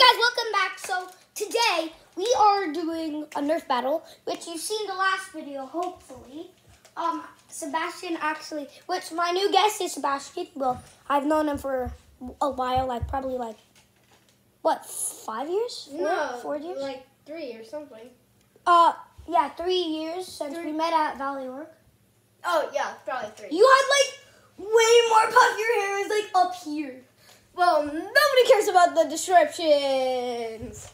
guys, welcome back. So today we are doing a Nerf battle, which you've seen the last video, hopefully. Um, Sebastian actually, which my new guest is Sebastian. Well, I've known him for a while, like probably like what five years? Four, No, four years. like three or something. uh, yeah, three years since we met at Valley Work. Oh yeah, probably three. You had like way more puff. Your hair is like up here. Well, nobody cares about the descriptions.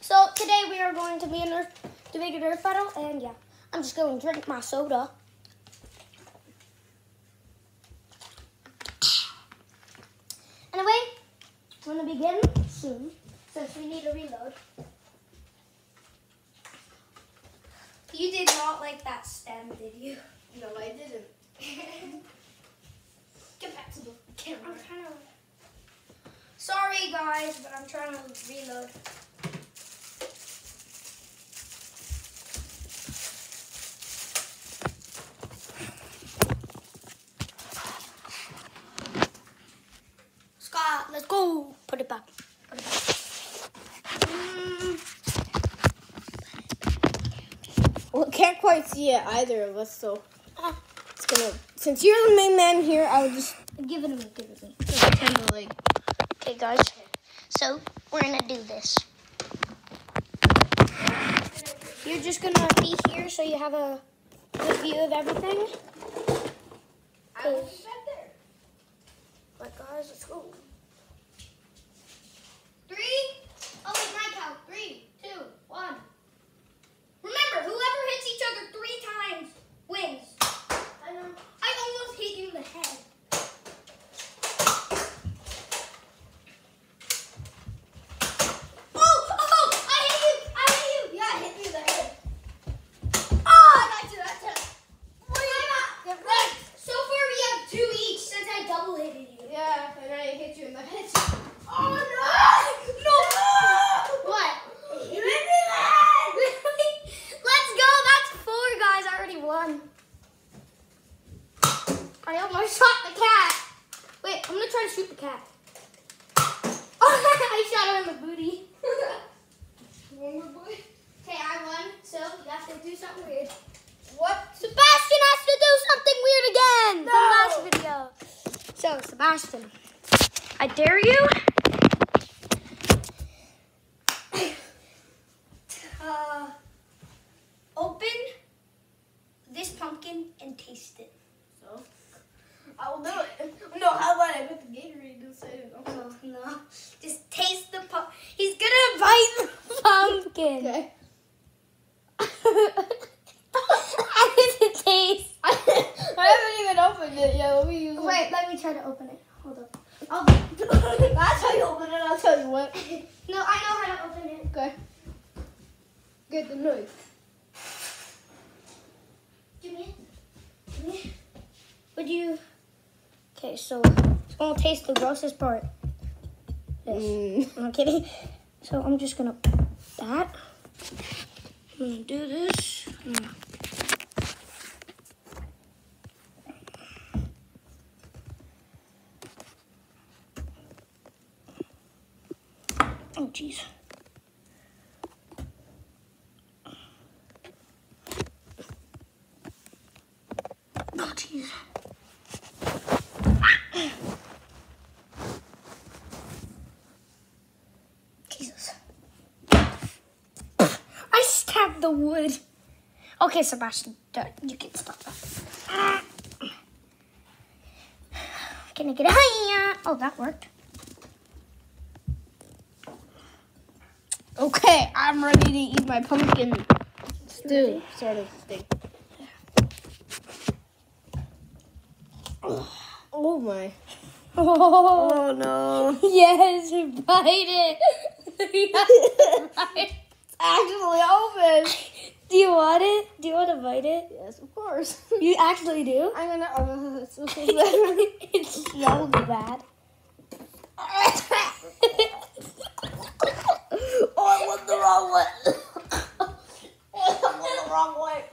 So today we are going to be a Nerf, to make a Nerf battle, and yeah, I'm just going to drink my soda. Anyway, I'm gonna begin soon since we need to reload. You did not like that stem, did you? No, I didn't. Get back to the camera. I'm trying to. Sorry, guys, but I'm trying to reload. Scott, let's go. Put it back. Put it back. Mm, Well, can't quite see it either of us, so ah, it's gonna. Since you're the main man here, I will just give it to me. Give it to me. pretend to like. Okay, guys. So we're gonna do this. You're just gonna be here so you have a good view of everything. I will be back there. But guys, let's go. Three. Oh, it's my count. Three, two, one. Remember, whoever hits each other three times wins. I know. I almost hit you in the head. Oh, oh, I hit you. I hit you. Yeah, I hit you in the head. Oh, I got you. That's it. What do you got? Right. So far, we have two each since I double hit you. Yeah, and I hit you in the head. Oh no! No! What? You hit me in the head! Let's go! That's four guys. I already won. I almost shot the cat. Wait, I'm gonna try to shoot the cat. Oh, I shot her in the booty. Remember, boy? Okay, I won, so you have to do something weird. What? Sebastian has to do something weird again No. from last video. So, Sebastian, I dare you. Uh, open this pumpkin and taste it. So, I will do it. No, how about I put the Gatorade inside? Oh, no. Just taste the pump. He's gonna bite the pumpkin. Okay. How does it taste? I haven't even opened it yet. Let me use Wait, let me try to open it. Hold up. I'll, That's how you open it. I'll tell you what. no, I know how to open it. Okay. Get the noise. Give me it. Give me it. Would you? Okay, so it's gonna taste the grossest part. This. Mm. I'm kidding. So I'm just gonna that. I'm gonna do this. I'm Oh jeez. Oh jeez. Jesus. I the wood. Okay, Sebastian, you can stop that. Can I get a hiya? Oh, that worked. Okay, I'm ready to eat my pumpkin stew sort of thing. Oh my. Oh, Oh no. yes, bite it. Actually open. Do you want it? Do you want to bite it? Yes, of course. You actually do? I'm gonna. Uh, it's okay. it smells bad. oh, I went the wrong way. oh, I went the wrong way.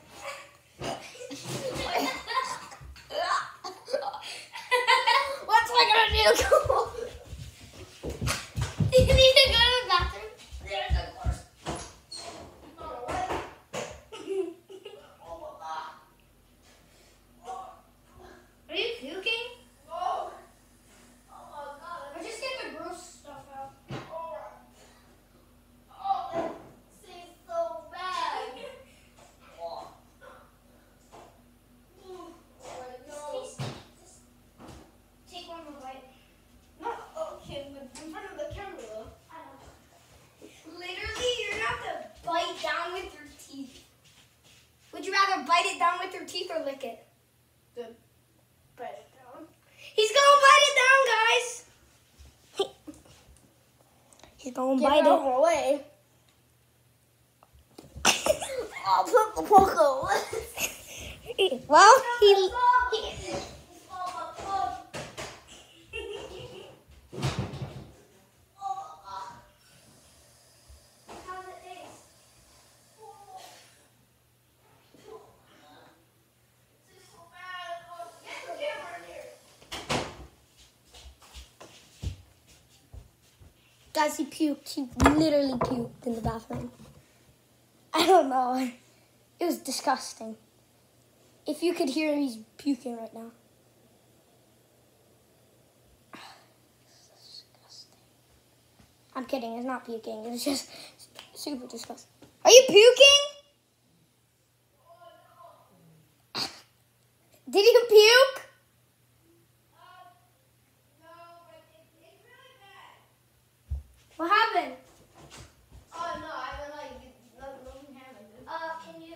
What's I gonna do? you need to go to just go and Get bite it it. out of my way. I'll put the poke away. Well, he. Guys, he puked. He literally puked in the bathroom. I don't know. It was disgusting. If you could hear him, he's puking right now. Disgusting. I'm kidding. It's not puking. It's just super disgusting. Are you puking? Did you puke? What happened? Oh no, I don't like nothing happened. Uh, can you?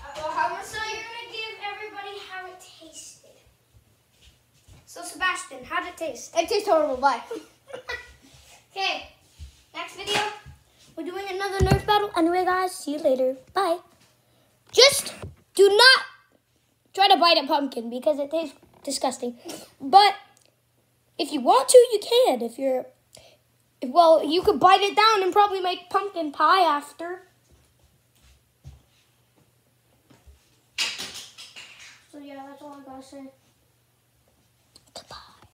Uh, how much So you're gonna give everybody how it tasted. So Sebastian, how did it taste? It tastes horrible. Bye. Okay, next video, we're doing another Nerf battle. Anyway, guys, see you later. Bye. Just do not try to bite a pumpkin because it tastes disgusting. But if you want to, you can. If you're, well, you could bite it down and probably make pumpkin pie after. So yeah, that's all I gotta say.